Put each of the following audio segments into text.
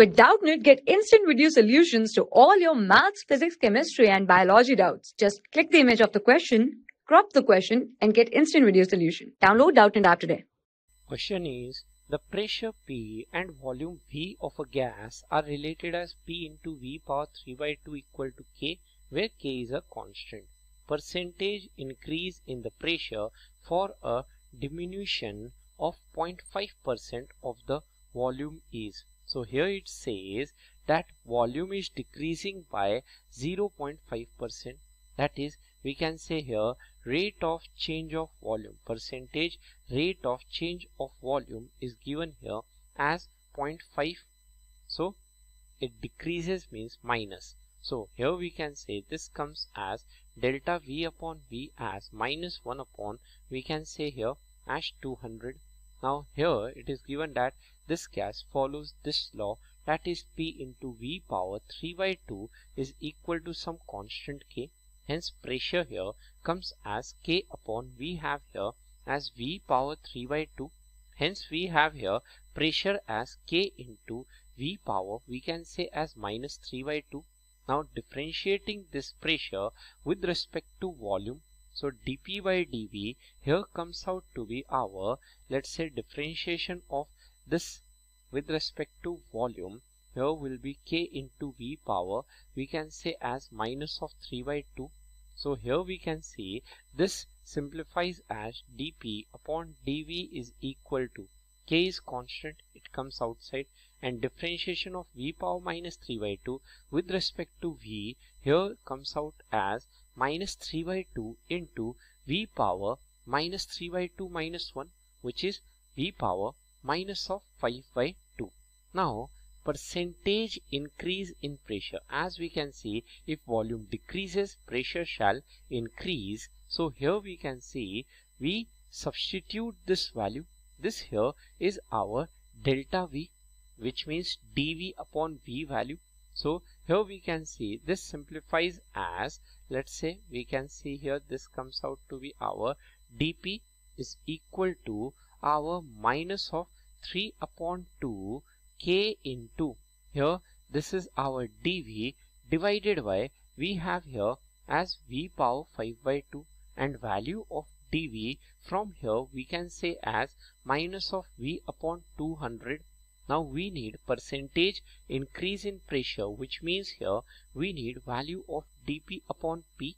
With Doubtnut, get instant video solutions to all your maths, physics, chemistry, and biology doubts. Just click the image of the question, crop the question, and get instant video solution. Download Doubtnut app today. Question is, the pressure P and volume V of a gas are related as P into V power 3 by 2 equal to K, where K is a constant. Percentage increase in the pressure for a diminution of 0.5% of the volume is. So here it says that volume is decreasing by 0.5%. That is, we can say here rate of change of volume, percentage rate of change of volume is given here as 0.5. So it decreases means minus. So here we can say this comes as delta V upon V as minus 1 upon we can say here as 200 now here it is given that this gas follows this law that is P into V power 3 by 2 is equal to some constant K. Hence pressure here comes as K upon we have here as V power 3 by 2. Hence we have here pressure as K into V power we can say as minus 3 by 2. Now differentiating this pressure with respect to volume so dp by dv here comes out to be our let's say differentiation of this with respect to volume. Here will be k into v power. We can say as minus of 3 by 2 so here we can see this simplifies as dp upon dv is equal to k is constant it comes outside. And differentiation of v power minus 3 by 2 with respect to v here comes out as minus 3 by 2 into v power minus 3 by 2 minus 1 which is v power minus of 5 by 2. Now percentage increase in pressure. As we can see if volume decreases pressure shall increase. So here we can see we substitute this value. This here is our delta v which means dv upon v value. So here we can see this simplifies as let's say we can see here this comes out to be our dp is equal to our minus of 3 upon 2 k into here this is our dv divided by we have here as v power 5 by 2 and value of dv from here we can say as minus of v upon 200 now we need percentage increase in pressure which means here we need value of dp upon p.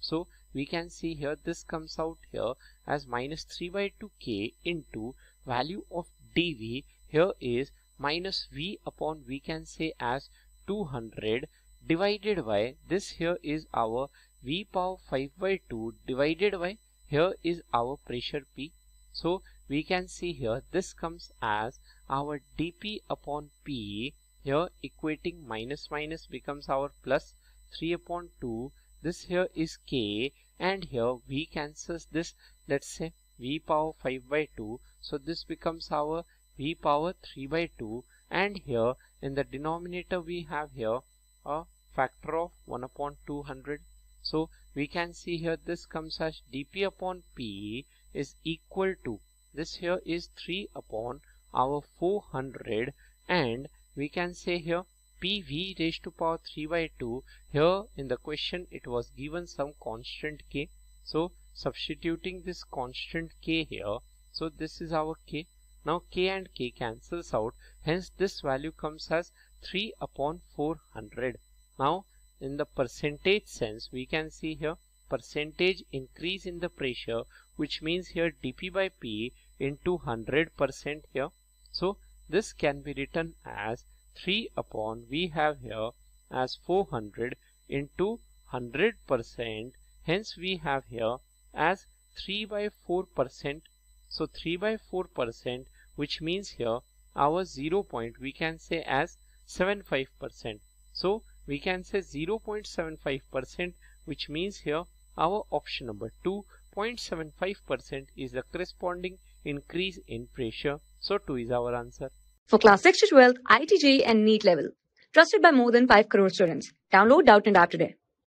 So we can see here this comes out here as minus 3 by 2 k into value of dv here is minus v upon we can say as 200 divided by this here is our v power 5 by 2 divided by here is our pressure p. So we can see here this comes as our dp upon p. Here equating minus minus becomes our plus 3 upon 2 this here is k. And here v cancels this let's say v power 5 by 2 so this becomes our v power 3 by 2 and here in the denominator we have here a factor of 1 upon 200 so we can see here this comes as dp upon p is equal to this here is 3 upon our 400 and we can say here PV raised to power 3 by 2 here in the question it was given some constant K. So substituting this constant K here so this is our K. Now K and K cancels out. Hence this value comes as 3 upon 400 now in the percentage sense we can see here percentage increase in the pressure which means here dp by p into 100% here. So this can be written as 3 upon we have here as 400 into 100% hence we have here as 3 by 4 percent. So 3 by 4 percent which means here our 0 point we can say as 75 percent. So we can say 0.75 percent which means here our option number 2 0.75 percent is the corresponding increase in pressure. So 2 is our answer. For class 6 to 12, IIT JEE and NEET level. Trusted by more than 5 crore students. Download Doubtnut app today.